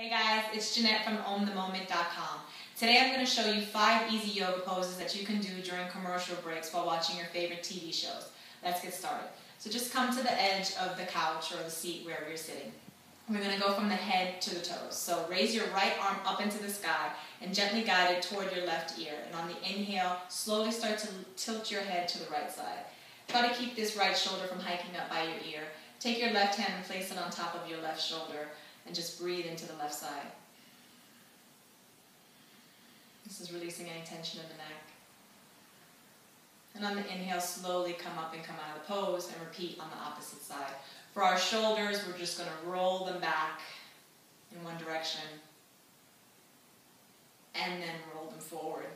Hey guys, it's Jeanette from omthemoment.com. Today I'm going to show you five easy yoga poses that you can do during commercial breaks while watching your favorite TV shows. Let's get started. So just come to the edge of the couch or the seat wherever you're sitting. We're going to go from the head to the toes. So raise your right arm up into the sky and gently guide it toward your left ear. And on the inhale, slowly start to tilt your head to the right side. Try to keep this right shoulder from hiking up by your ear. Take your left hand and place it on top of your left shoulder and just breathe into the left side. This is releasing any tension in the neck. And on the inhale, slowly come up and come out of the pose and repeat on the opposite side. For our shoulders, we're just going to roll them back in one direction and then roll them forward.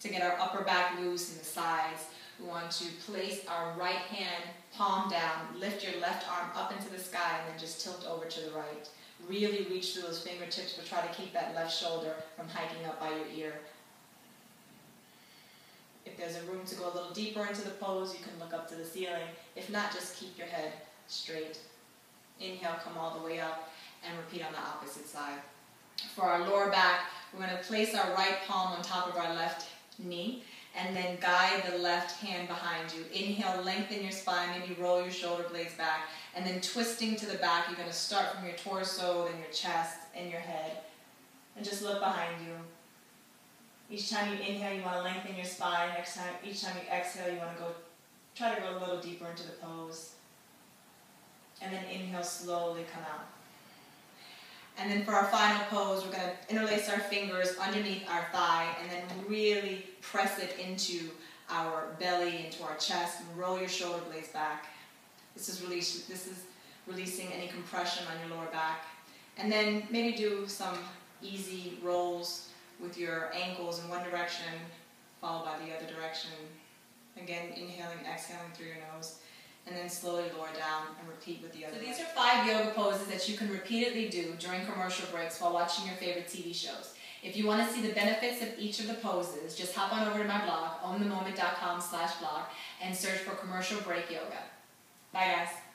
To get our upper back loose in the sides, we want to place our right hand palm down, lift your left arm up into the sky, and then just tilt over to the right. Really reach through those fingertips, but try to keep that left shoulder from hiking up by your ear. If there's a room to go a little deeper into the pose, you can look up to the ceiling. If not, just keep your head straight. Inhale, come all the way up, and repeat on the opposite side. For our lower back, we're going to place our right palm on top of our left knee and then guide the left hand behind you. Inhale, lengthen your spine, maybe roll your shoulder blades back, and then twisting to the back, you're going to start from your torso, then your chest, and your head. And just look behind you. Each time you inhale, you want to lengthen your spine. Next time, each time you exhale, you want to go, try to go a little deeper into the pose. And then inhale, slowly come out. And then for our final pose, we're going to interlace our fingers underneath our thigh and then really press it into our belly, into our chest, and roll your shoulder blades back. This is, release, this is releasing any compression on your lower back. And then maybe do some easy rolls with your ankles in one direction, followed by the other direction. Again, inhaling, exhaling through your nose and then slowly lower down and repeat with the other. So these are five yoga poses that you can repeatedly do during commercial breaks while watching your favorite TV shows. If you want to see the benefits of each of the poses, just hop on over to my blog, omthemoment.com slash blog, and search for commercial break yoga. Bye guys.